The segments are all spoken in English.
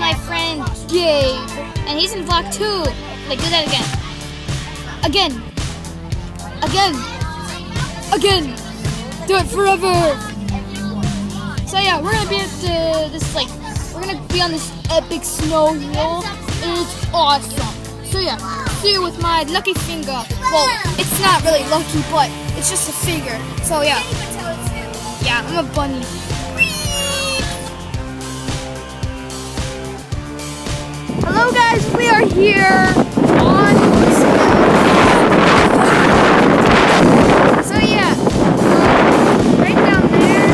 my friend Gabe, and he's in vlog two. Like, do that again. Again. Again. Again. Do it forever. So yeah, we're gonna be at the, this like, we're gonna be on this epic snow wall, it's awesome. So yeah, see you with my lucky finger. Well, it's not really lucky, but it's just a finger. So yeah. Yeah, I'm a bunny. Hello guys, we are here on So yeah, um, right down there.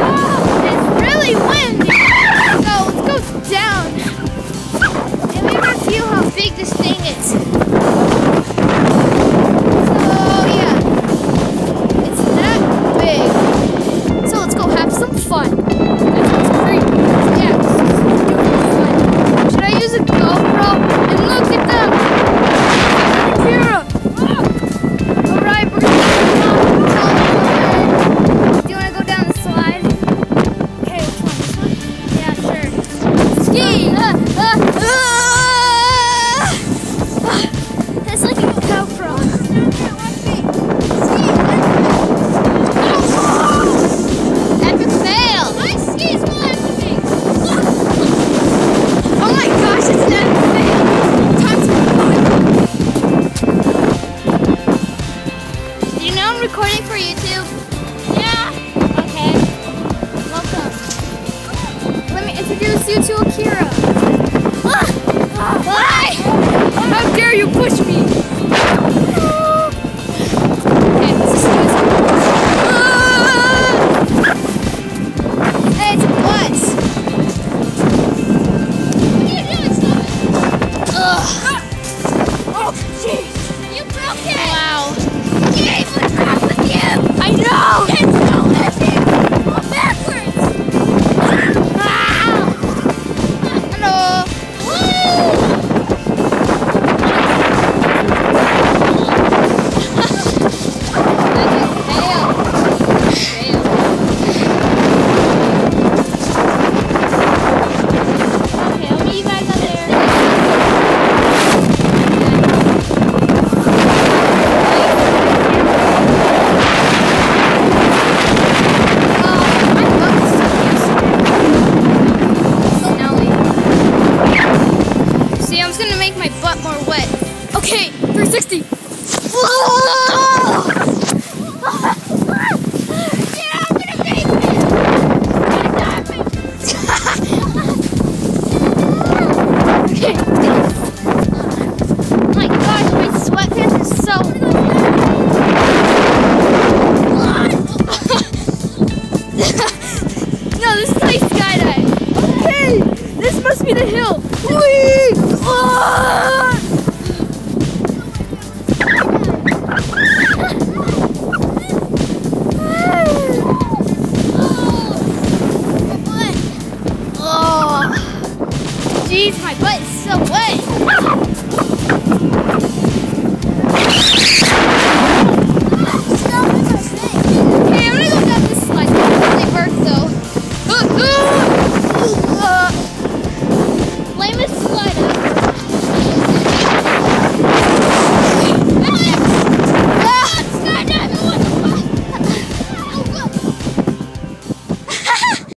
Oh, it's really windy. So let's go down. Feel how big this thing is. Recording for YouTube? Yeah. Okay. Welcome. Let me introduce you to Akira. Ah! Ah! Why? How dare you push me? See, I'm just gonna make my butt more wet. Okay, 360. Yeah, I'm gonna make it. Oh my gosh, my sweatpants is so. no, this is like skydive. Okay, this must be the hill. Oh,